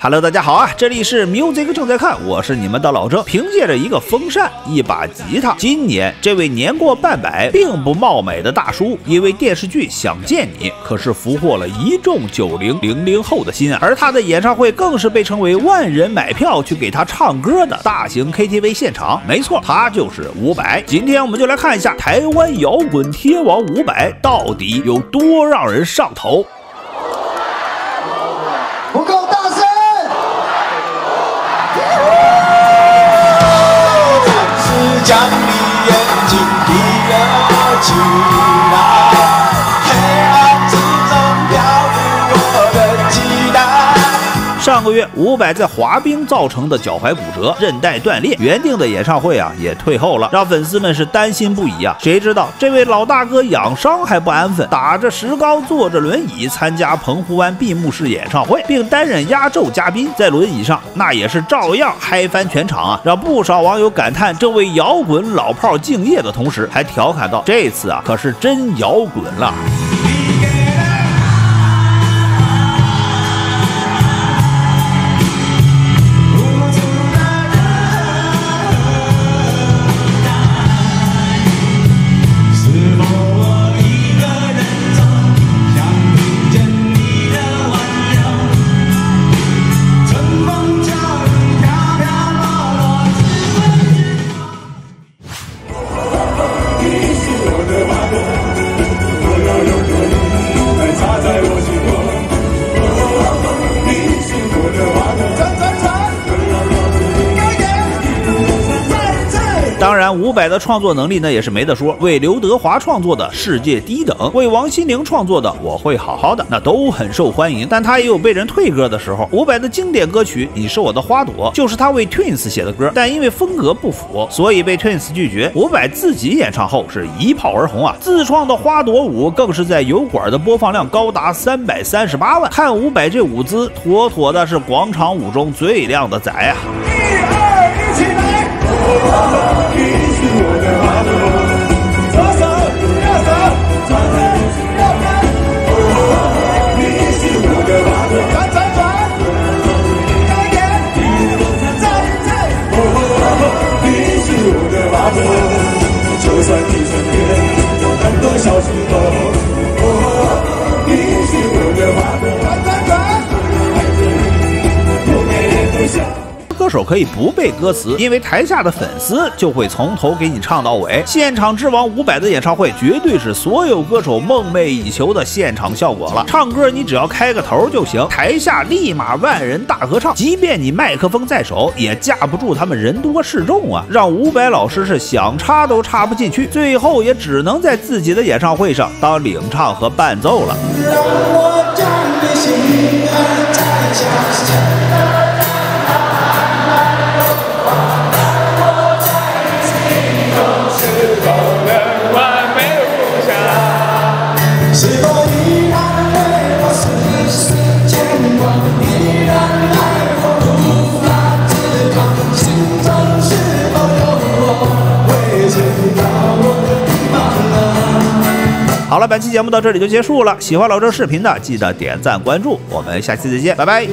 Hello，大家好啊！这里是 Music 正在看，我是你们的老郑。凭借着一个风扇、一把吉他，今年这位年过半百并不貌美的大叔，因为电视剧《想见你》，可是俘获了一众九零零零后的心啊！而他的演唱会更是被称为万人买票去给他唱歌的大型 KTV 现场。没错，他就是伍佰。今天我们就来看一下台湾摇滚天王伍佰到底有多让人上头。将你眼睛闭了起来个月，伍佰在滑冰造成的脚踝骨折、韧带断裂，原定的演唱会啊也退后了，让粉丝们是担心不已啊。谁知道这位老大哥养伤还不安分，打着石膏，坐着轮椅参加澎湖湾闭幕式演唱会，并担任压轴嘉宾，在轮椅上那也是照样嗨翻全场啊，让不少网友感叹这位摇滚老炮敬业的同时，还调侃道：“这次啊可是真摇滚了。”当然，伍佰的创作能力那也是没得说。为刘德华创作的《世界低等》，为王心凌创作的《我会好好的》，那都很受欢迎。但他也有被人退歌的时候。伍佰的经典歌曲《你是我的花朵》就是他为 Twins 写的歌，但因为风格不符，所以被 Twins 拒绝。伍佰自己演唱后是一炮而红啊！自创的《花朵舞》更是在油管的播放量高达三百三十八万。看伍佰这舞姿，妥妥的是广场舞中最靓的仔啊！一二，一起来！歌手可以不背歌词，因为台下的粉丝就会从头给你唱到尾。现场之王伍佰的演唱会绝对是所有歌手梦寐以求的现场效果了。唱歌你只要开个头就行，台下立马万人大合唱，即便你麦克风在手，也架不住他们人多势众啊，让伍佰老师是想插都插不进去，最后也只能在自己的演唱会上当领唱和伴奏了。好了，本期节目到这里就结束了。喜欢老郑视频的，记得点赞关注。我们下期再见，拜拜。